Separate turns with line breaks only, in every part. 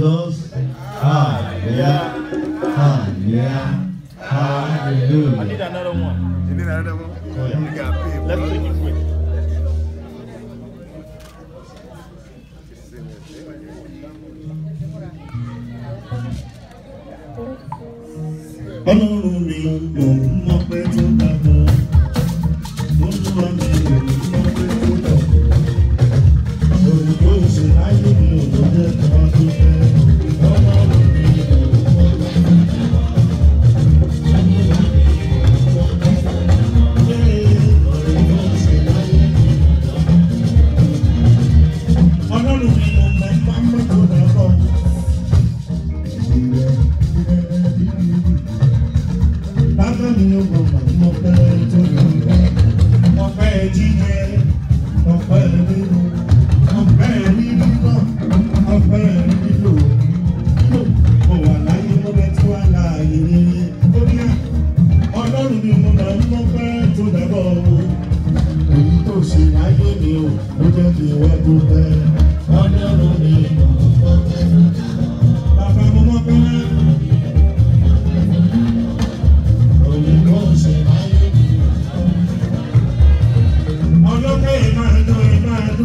Hallelujah, hallelujah, hallelujah.
I need another one.
You need another one? Oh, yeah. You got people.
Let's sing it quick.
Ọlọ́run Thank you.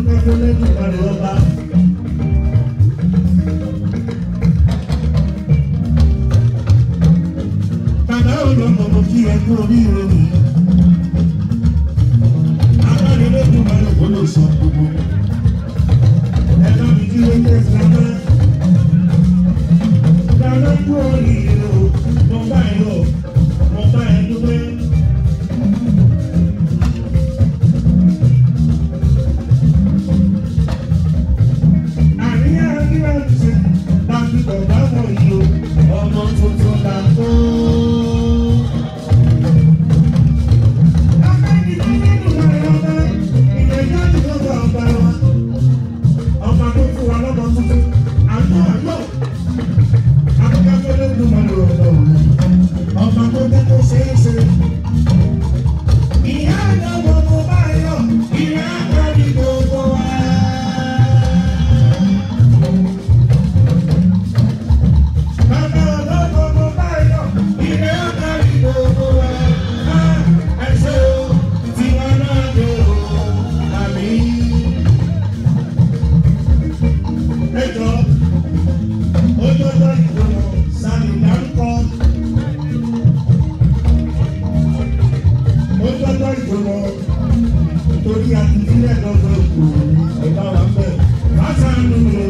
dúpẹ́ fún lẹ́dùn ìbàdàn lọ́ba. bàbá òun. ìjọba. Torí àtìlẹ́yìn lọ́dọ̀ kù. Ẹ̀dá wa bẹ́ẹ̀ lásán nínú.